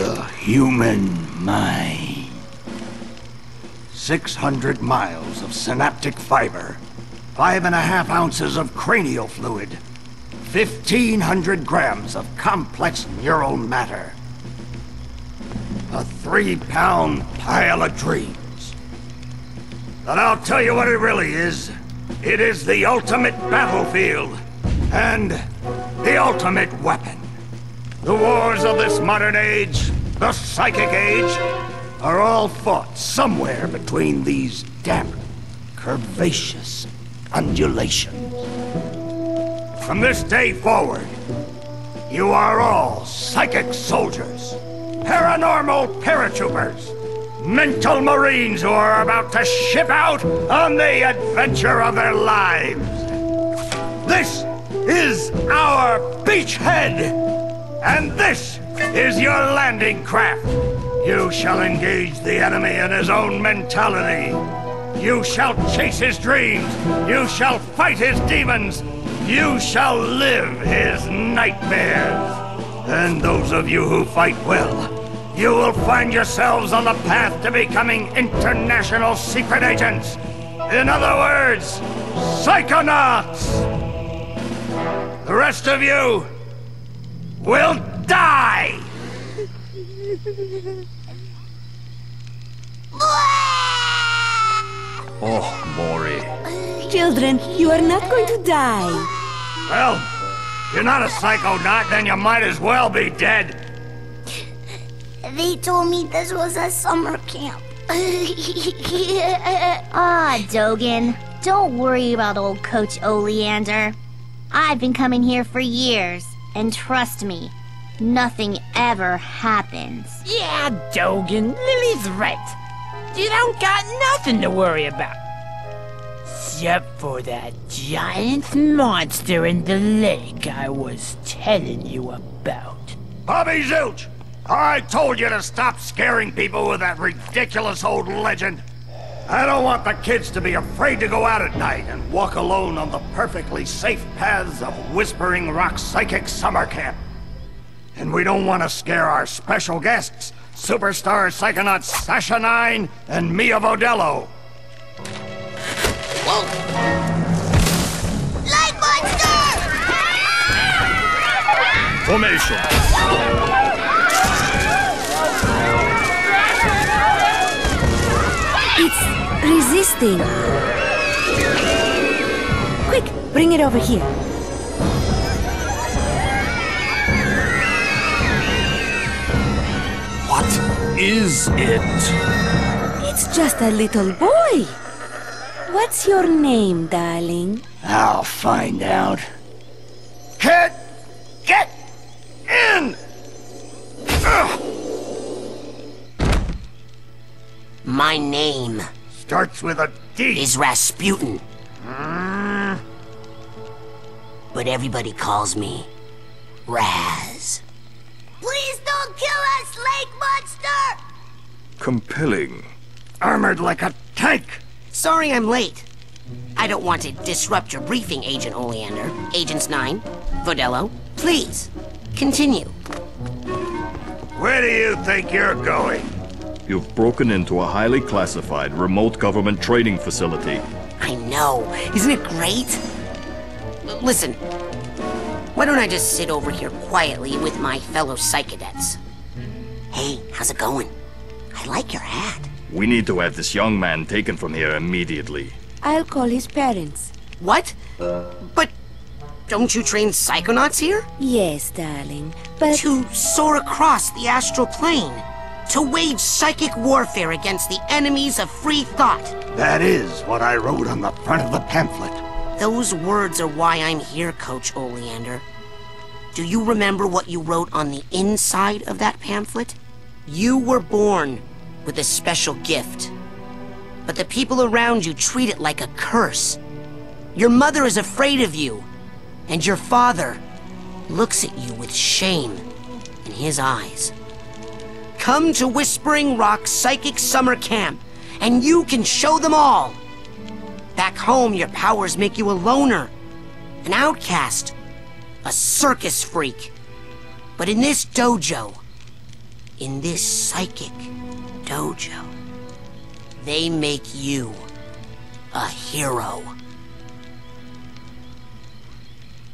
The human mind. 600 miles of synaptic fiber. Five and a half ounces of cranial fluid. 1,500 grams of complex neural matter. A three-pound pile of dreams. But I'll tell you what it really is. It is the ultimate battlefield. And the ultimate weapon. The wars of this modern age, the psychic age, are all fought somewhere between these damp, curvaceous undulations. From this day forward, you are all psychic soldiers, paranormal paratroopers, mental marines who are about to ship out on the adventure of their lives. This is our beachhead, and this is your landing craft. You shall engage the enemy in his own mentality. You shall chase his dreams. You shall fight his demons. You shall live his nightmares. And those of you who fight well, you will find yourselves on the path to becoming international secret agents. In other words, psychonauts! The rest of you will die! Oh, Maury. Children, you are not going to die. Well, if you're not a psychonaut, then you might as well be dead. They told me this was a summer camp. Ah, Dogen, Don't worry about old Coach Oleander. I've been coming here for years, and trust me, nothing ever happens. Yeah, Dogen, Lili's right. You don't got nothing to worry about. Except for that giant monster in the lake I was telling you about. Bobby Zilch! I told you to stop scaring people with that ridiculous old legend. I don't want the kids to be afraid to go out at night and walk alone on the perfectly safe paths of Whispering Rock Psychic Summer Camp. And we don't want to scare our special guests, superstar psychonauts Sasha Nein and Milla Vodello. Light monster! Formation. Resisting. Quick, bring it over here. What is it? It's just a little boy. What's your name, darling? I'll find out. Kid, get in! Ugh, My name starts with a D. is Rasputin. But everybody calls me Raz. Please don't kill us, lake monster! Compelling. Armored like a tank. Sorry I'm late. I don't want to disrupt your briefing, Agent Oleander. Agents Nein, Vodello, please, continue. Where do you think you're going? You've broken into a highly classified remote government training facility. I know. Isn't it great? L- Listen, why don't I just sit over here quietly with my fellow psychedets? Hey, how's it going? I like your hat. We need to have this young man taken from here immediately. I'll call his parents. What? But don't you train psychonauts here? Yes, darling, but To soar across the astral plane. To wage psychic warfare against the enemies of free thought. That is what I wrote on the front of the pamphlet. Those words are why I'm here, Coach Oleander. Do you remember what you wrote on the inside of that pamphlet? You were born with a special gift. But the people around you treat it like a curse. Your mother is afraid of you, and your father looks at you with shame in his eyes. Come to Whispering Rock Psychic Summer Camp, and you can show them all. Back home, your powers make you a loner, an outcast, a circus freak. But in this dojo, in this psychic dojo, they make you a hero.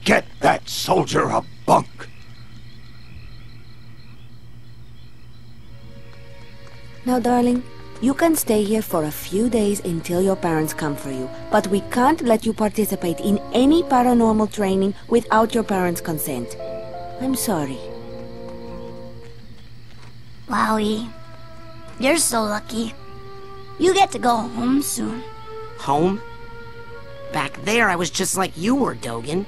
Get that soldier a bunk. Now, darling, you can stay here for a few days until your parents come for you, but we can't let you participate in any paranormal training without your parents' consent. I'm sorry. Wowie. You're so lucky. You get to go home soon. Home? Back there, I was just like you were, Dogen.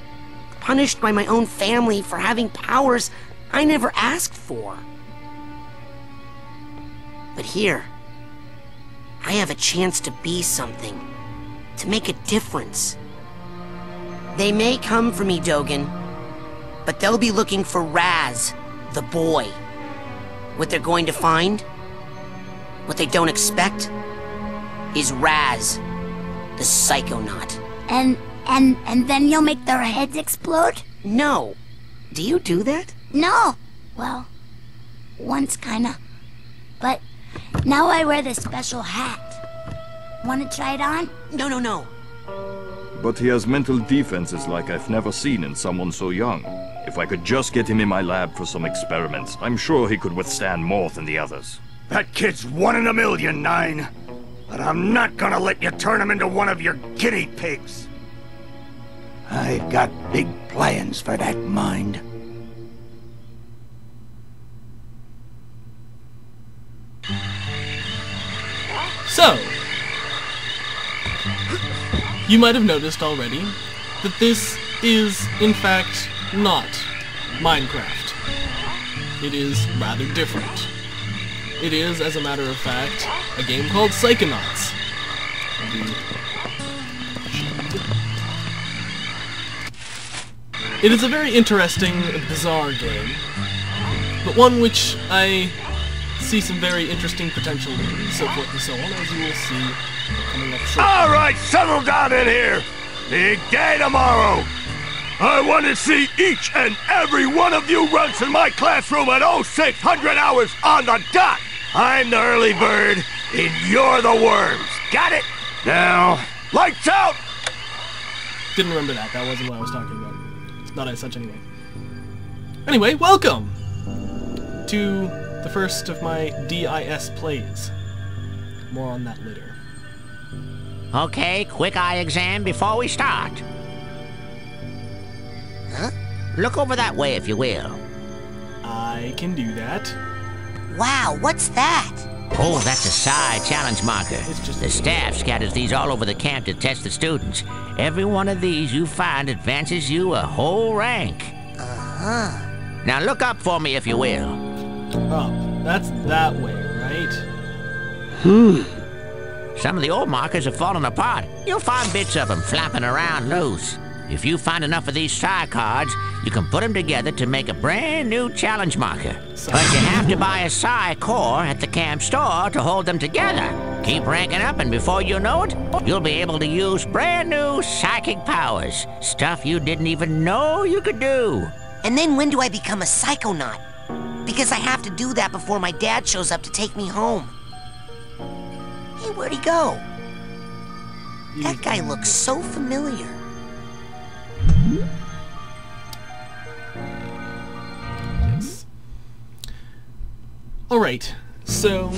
Punished by my own family for having powers I never asked for. But here, I have a chance to be something, to make a difference. They may come for me, Dogen, but they'll be looking for Raz, the boy. What they're going to find, what they don't expect, is Raz, the psychonaut. And and and then you'll make their heads explode? No. Do you do that? No. Well, once kinda. But now I wear this special hat. Wanna try it on? No, no, no. But he has mental defenses like I've never seen in someone so young. If I could just get him in my lab for some experiments, I'm sure he could withstand more than the others. That kid's one in a million, Nein. But I'm not gonna let you turn him into one of your guinea pigs. I've got big plans for that mind. You might have noticed already that this is, in fact, not Minecraft. It is rather different. It is, as a matter of fact, a game called Psychonauts. It is a very interesting, bizarre game, but one which I see some very interesting potential so forth and so on, as you will see coming up shortly. All right, settle down in here. Big day tomorrow. I want to see each and every one of you runs in my classroom at 0600 hours on the dot. I'm the early bird, and you're the worms. Got it? Now, lights out! Didn't remember that. That wasn't what I was talking about. Not as such, anyway. Anyway, welcome to the first of my DIS plays. More on that later. Okay, quick eye exam before we start. Huh? Look over that way, if you will. I can do that. Wow, what's that? Oh, that's a psi challenge marker. It's just- The staff scatters these all over the camp to test the students. Every one of these you find advances you a whole rank. Uh-huh. Now look up for me, if you will. Up. That's that way, right? Hmm. Some of the old markers have fallen apart. You'll find bits of them flapping around loose. If you find enough of these psi cards, you can put them together to make a brand new challenge marker. But you have to buy a psi core at the camp store to hold them together. Keep ranking up, and before you know it, you'll be able to use brand new psychic powers. Stuff you didn't even know you could do. And then when do I become a psychonaut? Because I have to do that before my dad shows up to take me home. Hey, where'd he go? That guy looks so familiar. Yes. Alright, so...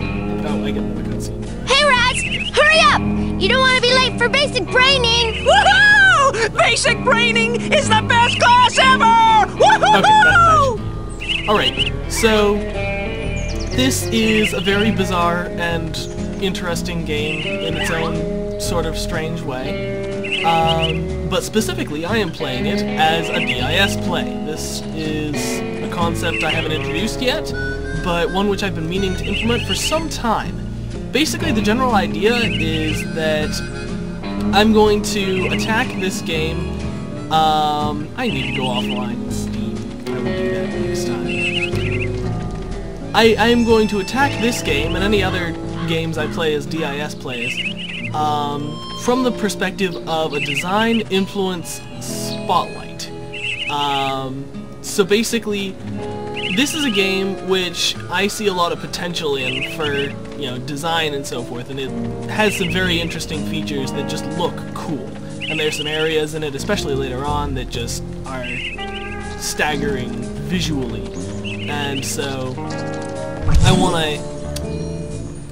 Oh, I get another cutscene. Hey, Raz! Hurry up! You don't want to be late for basic braining! Woohoo! Basic braining is the best class ever! Okay, that, Woohoo! that should- Alright, so... This is a very bizarre and interesting game in its own sort of strange way. Um, but specifically, I am playing it as a DIS play. This is a concept I haven't introduced yet, but one which I've been meaning to implement for some time. Basically, the general idea is that I'm going to attack this game. Um, I need to go offline Steam. I will do that next time. I, I am going to attack this game and any other games I play as DIS plays um, from the perspective of a design influence spotlight. Um, so basically, this is a game which I see a lot of potential in for, you know, design and so forth, and it has some very interesting features that just look cool. And there's some areas in it, especially later on, that just are staggering visually. And so, I want to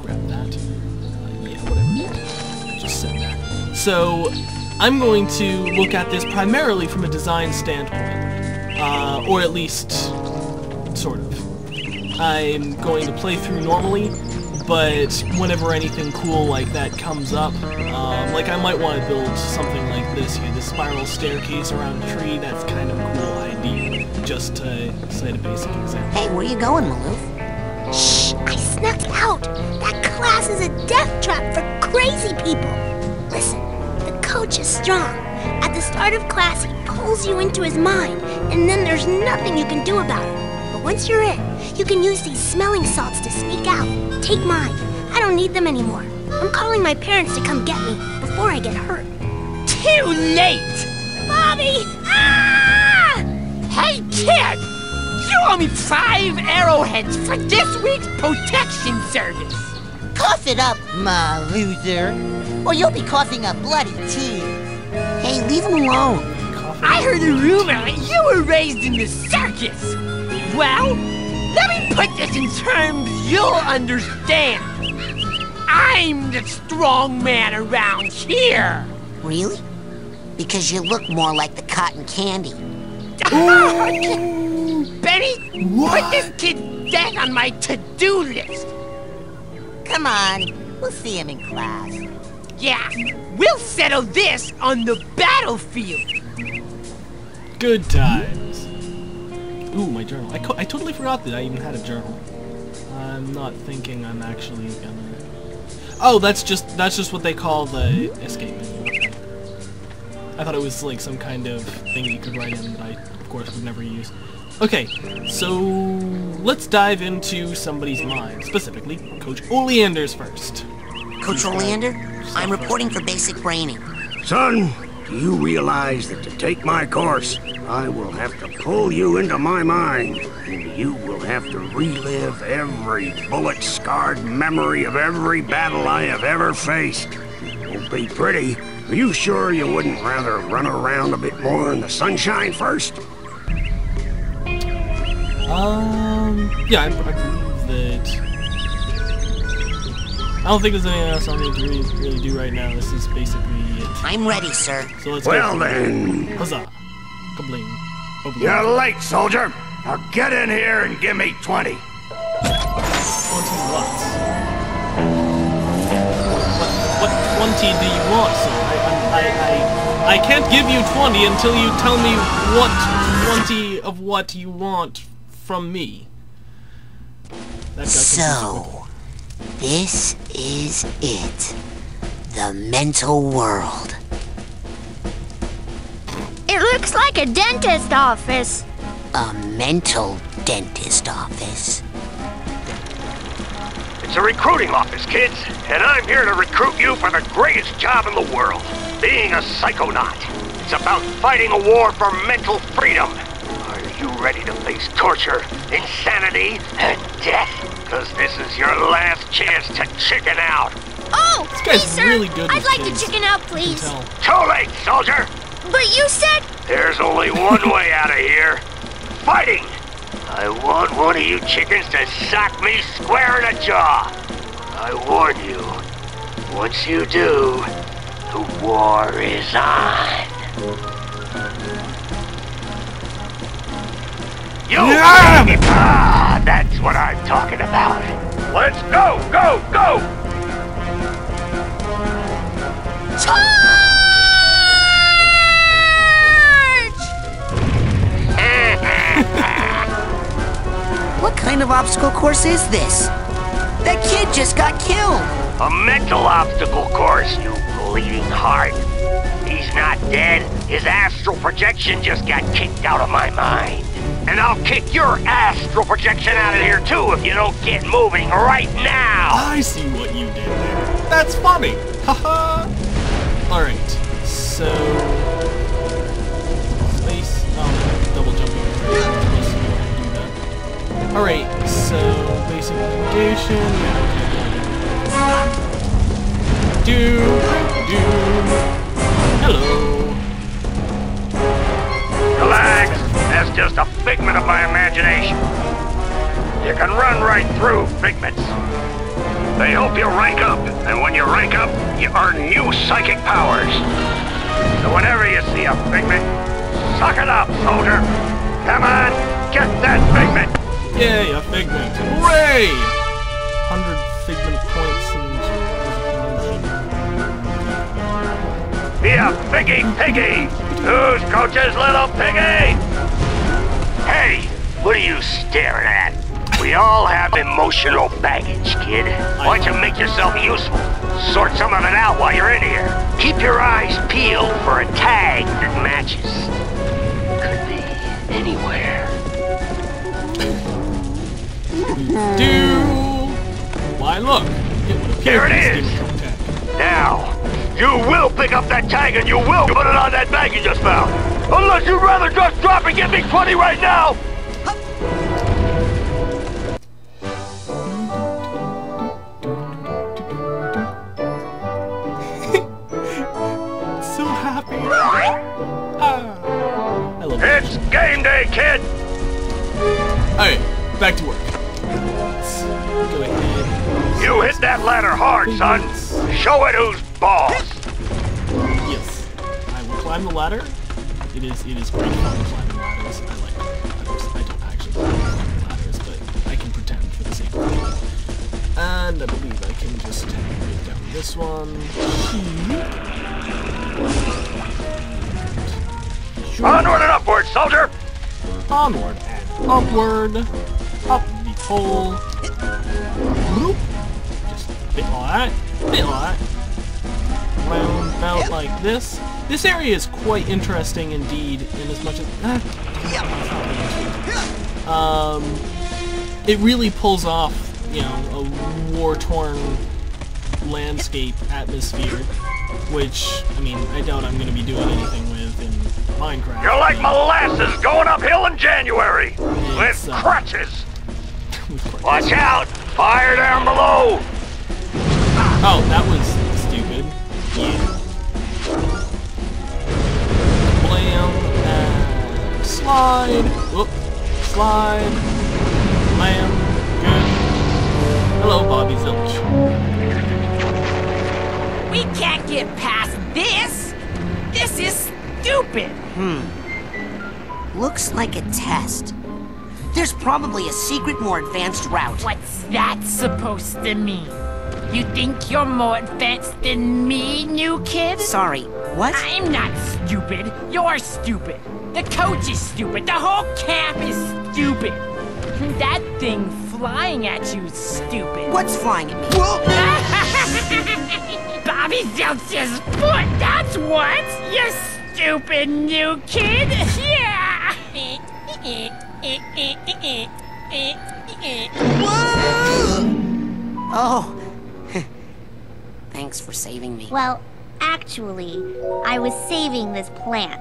grab that. Uh, yeah, whatever. Just set that. So, I'm going to look at this primarily from a design standpoint, uh, or at least sort of. I'm going to play through normally, but whenever anything cool like that comes up, um, like I might want to build something like this here, the spiral staircase around a tree, that's kind of a cool idea, just to cite a basic example. Hey, where you going, Maloof? Shh! I snuck out! That class is a death trap for crazy people! Listen, the coach is strong. At the start of class, he pulls you into his mind, and then there's nothing you can do about it. But once you're in, you can use these smelling salts to sneak out. Take mine. I don't need them anymore. I'm calling my parents to come get me before I get hurt. Too late! Bobby! Ah! Hey, kid! You owe me five arrowheads for this week's protection service! Cough it up, my loser. Or you'll be coughing up bloody tears. Hey, leave him alone. I heard a rumor that you were raised in the circus! Well, let me put this in terms you'll understand. I'm the strong man around here! Really? Because you look more like the cotton candy. Benny, put this kid's death on my to-do list! Come on, we'll see him in class. Yeah, we'll settle this on the battlefield! Good times. Ooh, my journal. I, co I totally forgot that I even had a journal. I'm not thinking I'm actually gonna... Oh, that's just that's just what they call the escape menu. I thought it was like some kind of thing you could write in that I, of course, would never use. Okay, so let's dive into somebody's mind, specifically Coach Oleander's first. Coach Oleander, I'm reporting for basic braining. Son, do you realize that to take my course, I will have to pull you into my mind, and you will have to relive every bullet-scarred memory of every battle I have ever faced. It Won't be pretty. Are you sure you wouldn't rather run around a bit more in the sunshine first? Um, yeah, I, I believe that... I don't think there's anything else I need to really, really do right now. This is basically it. I'm ready, sir. So let's Well go. then, Huzzah. Kabling. Kabling. you're late, soldier. Now get in here and give me 20. 20 watts. What, what 20 do you want, sir? I, I, I, I can't give you 20 until you tell me what 20 of what you want from me. That got confusing. So, this is it. The mental world. It looks like a dentist office. A mental dentist office. It's a recruiting office, kids, and I'm here to recruit you for the greatest job in the world, being a psychonaut. It's about fighting a war for mental freedom. Are you ready to face torture, insanity, and death? Because this is your last chance to chicken out. Oh, guy's please, sir. really good I'd like kids. to chicken out, please. Too late, soldier. But you said There's only one way out of here. Fighting! I want one of you chickens to sock me square in the jaw. I warn you, once you do, the war is on. You! Ah, that's what I'm talking about. Let's go, go, go! Charge! What kind of obstacle course is this? That kid just got killed. A mental obstacle course, you bleeding heart. He's not dead. His astral projection just got kicked out of my mind. And I'll kick your astral projection out of here too if you don't get moving right now. I see what you did there. That's funny. Haha. Alright, so. Space. Oh, um, double jumping. Alright, so basic navigation. Do, do. Hello. Just a figment of my imagination. You can run right through figments. They help you rank up, and when you rank up, you earn new psychic powers. So whenever you see a figment, suck it up, soldier. Come on, get that figment. Yay, a figment. Hooray! 100 figment points and Be a piggy piggy. Who's Coach's little piggy? Hey, what are you staring at? We all have emotional baggage, kid. Why don't you make yourself useful? Sort some of it out while you're in here. Keep your eyes peeled for a tag that matches. Could be anywhere. do. Why look? It There it is. to be tag. Now, you will pick up that tag and you will put it on that bag you just found. Unless you'd rather just drop and give me 20 right now. So happy. Ah. I love it. It's game day, kid. Alright, back to work. Let's go ahead. You hit that ladder hard, son. Show it who's boss. Yes. I will climb the ladder. It is it is great fun climbing ladders. I like ladders. I don't actually climb ladders, but I can pretend for the sake of it. And I believe I can just get down this one. Onward and upward, soldier. Onward and upward. Up the pole. Bloop. Just a bit like that. bit like that. Round about like this. This area is quite interesting indeed, in as much as. Ah, um, it really pulls off, you know, a war-torn landscape atmosphere, which, I mean, I doubt I'm going to be doing anything with in Minecraft. You're like molasses going uphill in January with uh, crutches. with crutches. Watch out! Fire down below. Oh, that was stupid. Yeah. Slide. Whoop. Slide. Blam. Good. Hello, Bobby Zilch. We can't get past this! This is stupid! Hmm. Looks like a test. There's probably a secret, more advanced route. What's that supposed to mean? You think you're more advanced than me, new kid? Sorry, what? I'm not stupid. You're stupid. The coach is stupid. The whole camp is stupid. That thing flying at you is stupid. What's flying at me? Bobby Zilch's foot, that's what! You stupid new kid! Yeah! Whoa! Oh. Thanks for saving me. Well, actually, I was saving this plant.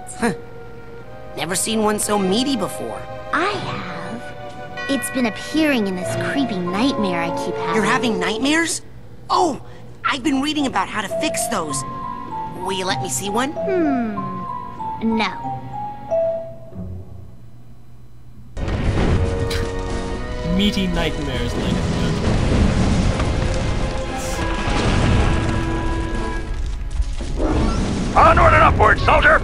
Never seen one so meaty before. I have. It's been appearing in this creepy nightmare I keep having. You're having nightmares? Oh, I've been reading about how to fix those. Will you let me see one? Hmm. No. Meaty nightmares, ladies and gentlemen. Onward and upward, soldier.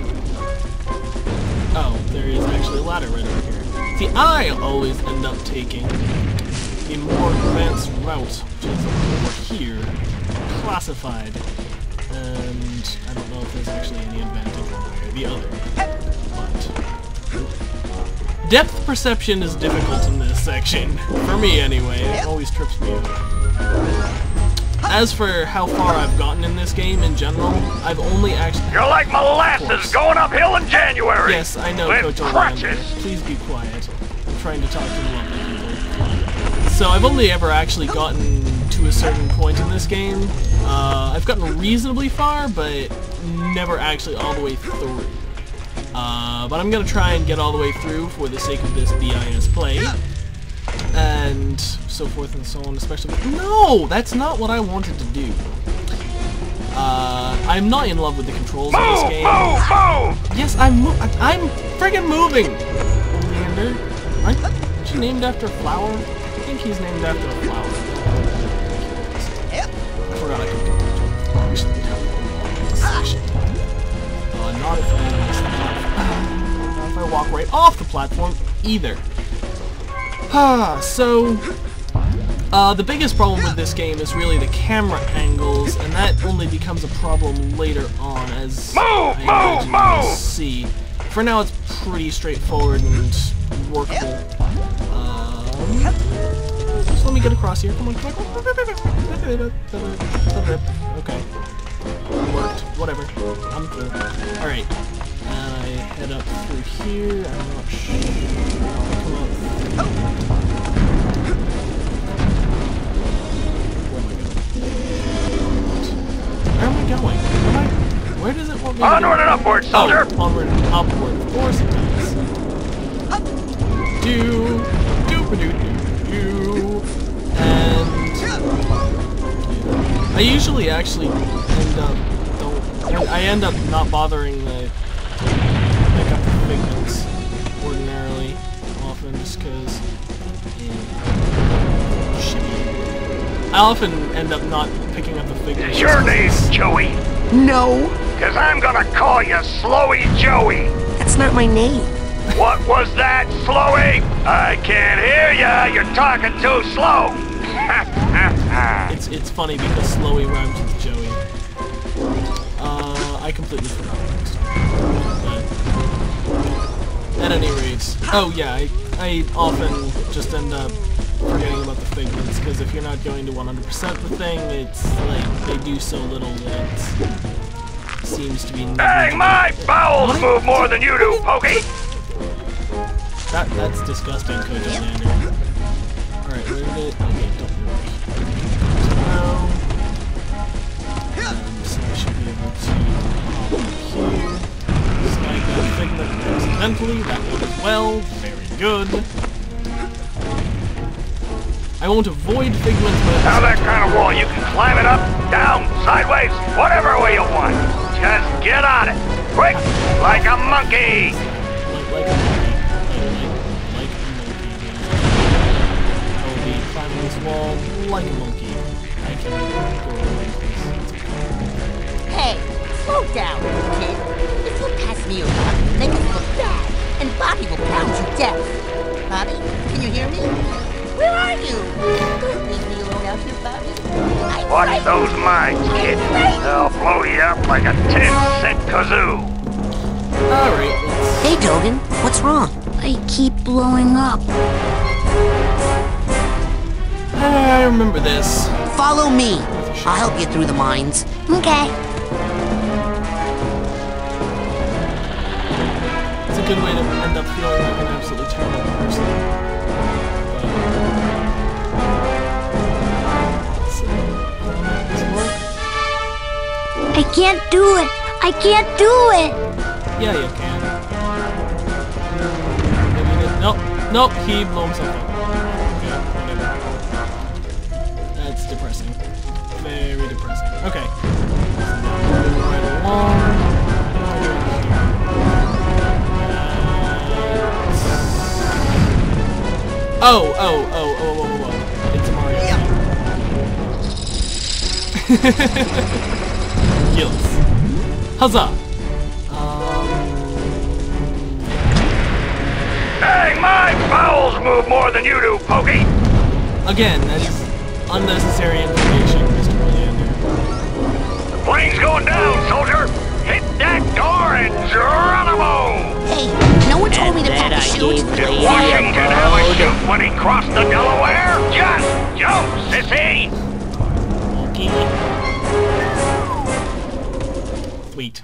Is ladder right over here. See, I always end up taking a more advanced route, which is over here, classified. And I don't know if there's actually any advantage one way or the other. But depth perception is difficult in this section. For me, anyway. It always trips me up. As for how far I've gotten in this game in general, I've only actually... You're like molasses going uphill in January. Yes, I know, Coach crutches. Please be quiet. I'm trying to talk to the lovely people. So I've only ever actually gotten to a certain point in this game. Uh, I've gotten reasonably far, but never actually all the way through. Uh, but I'm gonna try and get all the way through for the sake of this DIS play. And so forth and so on, especially... No! That's not what I wanted to do. Uh, I'm not in love with the controls of this game. Move! Move! Yes, I'm mo I'm friggin' moving! Leander, aren't you named after a flower? I think he's named after a flower. Yep. I forgot I could do that. We should do Uh, not if I, not if I walk right off the platform, either. Ah, so... Uh, the biggest problem with this game is really the camera angles, and that only becomes a problem later on, as Move, I move, move! see. For now, it's pretty straightforward and workable. Um, just let me get across here. Come on, come on. Okay. Worked. Whatever. I'm through. Alright. And I head up through here. I'm not sure. Come up. Where am I going? Am I, where does it want me to oh, oh, Onward go? and upward, soldier! Oh, onward and upward. Of course it does. Do, do, do, do, do, and I usually actually end up don't. I end up not bothering the pick up the figments ordinarily, often just because. I often end up not picking up the figments. Is your name just 'cause- Joey? No, Cause I'm gonna call you Slowy Joey. that's not my name. What was that, Slowy? I can't hear ya. You're talking too slow. It's it's funny because Slowy rhymes with Joey. Uh, I completely forgot what But at any rate, oh yeah, I I often just end up forgetting about the figments because if you're not going to 100% the thing, it's like they do so little that it seems to be. Negligible. my bowels move more than you do, Pokey. That that's disgusting, Coach Xander. Alright, where did it? Okay, don't worry. Now, um, so I should be able to hop here. Snag that figment accidentally. That one as well. Very good. I won't avoid figments, but Now that kind of wall, you can climb it up, down, sideways, whatever way you want. Just get on it. Quick, like a monkey. like, like a monkey. Like, like, like a monkey. I will be climbing this wall like a monkey. I can go away from Hey, slow down, kid. If you pass me around, make us look bad, and Bobby will pound you deaf. Are you? Don't leave me alone out here, Bobby. I'm Watch those mines, kid. They'll blow you up like a 10-cent kazoo. Alright. Hey, Dogen, what's wrong? I keep blowing up. I remember this. Follow me. I'll help you through the mines. Okay. It's a good way to end up feeling like an absolutely terrible person. I can't do it. I can't do it. Yeah, you can. Maybe he didn't- Nope. Nope, he blew himself up. Okay. That's depressing. Very depressing. Okay. Moving. Oh, oh, oh, oh, oh, oh, oh. It's a Mario. Gills. Huzzah! Um, Hey, my bowels move more than you do, Pokey. again, that is unnecessary information, Mr. Oleander. The plane's going down, soldier. Hit that door and Geronimo. Hey, no one told me to pop the chute. Did Washington have a chute when he crossed the Delaware? Just jump, sissy. Okay. Sweet.